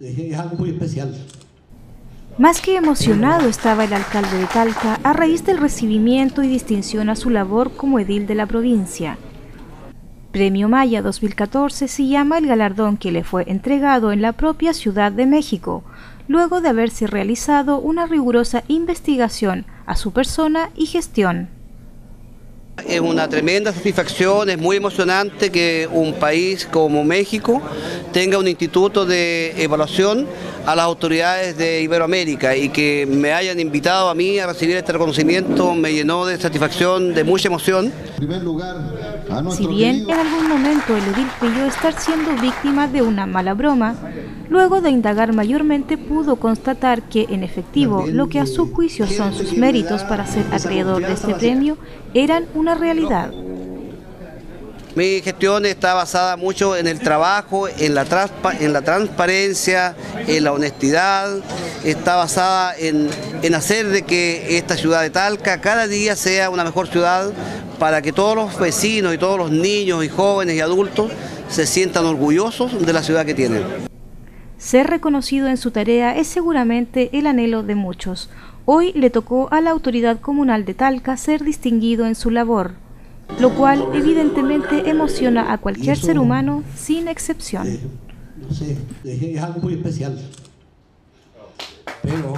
es algo muy especial. Más que emocionado estaba el alcalde de Talca a raíz del recibimiento y distinción a su labor como edil de la provincia. Premio Maya 2014 se llama el galardón que le fue entregado en la propia Ciudad de México, luego de haberse realizado una rigurosa investigación a su persona y gestión. Es una tremenda satisfacción, es muy emocionante que un país como México tenga un instituto de evaluación a las autoridades de Iberoamérica y que me hayan invitado a mí a recibir este reconocimiento me llenó de satisfacción, de mucha emoción. Si bien en algún momento el edil creyó estar siendo víctima de una mala broma, luego de indagar mayormente pudo constatar que en efectivo lo que a su juicio son sus méritos para ser acreedor de este premio eran una realidad. Mi gestión está basada mucho en el trabajo, en la, en la transparencia, en la honestidad, está basada en, en hacer de que esta ciudad de Talca cada día sea una mejor ciudad para que todos los vecinos y todos los niños y jóvenes y adultos se sientan orgullosos de la ciudad que tienen. Ser reconocido en su tarea es seguramente el anhelo de muchos. Hoy le tocó a la autoridad comunal de Talca ser distinguido en su labor, lo cual evidentemente emociona a cualquier ser humano sin excepción. no sé, es algo muy especial. Pero